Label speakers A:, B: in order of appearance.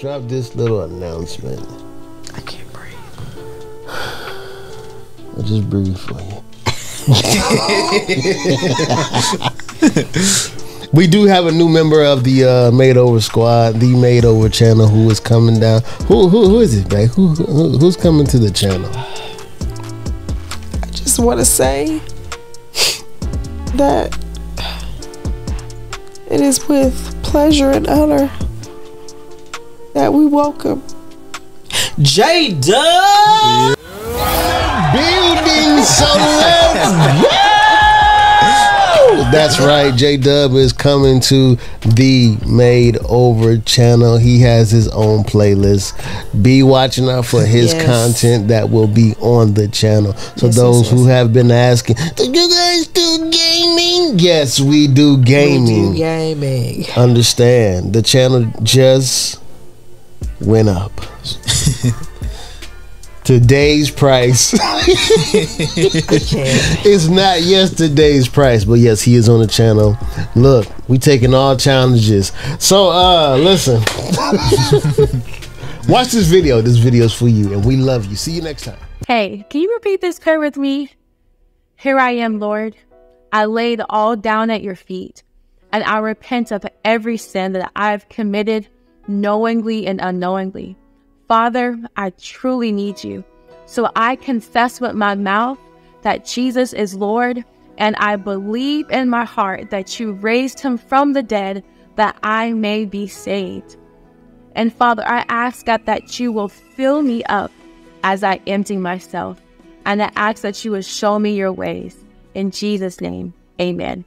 A: drop this little announcement.
B: I can't breathe.
A: I'll just breathe for you. we do have a new member of the uh, Made Over Squad, the Made Over channel, who is coming down. Who who, who is it, babe? Who, who who's coming to the channel?
B: I just want to say that it is with pleasure and honor that we welcome J Dub.
A: Building so let's! That's right. J Dub is coming to the Made Over channel. He has his own playlist. Be watching out for his
B: Yes.
A: content that will be on the channel. So
B: Yes,
A: those
B: yes,
A: who
B: yes.
A: have been asking, do you guys do gaming? Yes, we do
B: We
A: gaming.
B: do gaming.
A: Understand the channel just went up. Today's price
B: I can't.
A: it's not yesterday's price, but yes, he is on the channel. Look, we taking all challenges. So uh listen. Watch this video. This video is for you, and we love you. See you next time.
C: Hey, can you repeat this prayer with me? Here I am, Lord. I laid all down at your feet, and I repent of every sin that I have committed knowingly and unknowingly. Father, I truly need you. So I confess with my mouth that Jesus is Lord, and I believe in my heart that you raised him from the dead that I may be saved. And Father, I ask God that you will fill me up as I empty myself. And I ask that you will show me your ways. In Jesus' name, amen.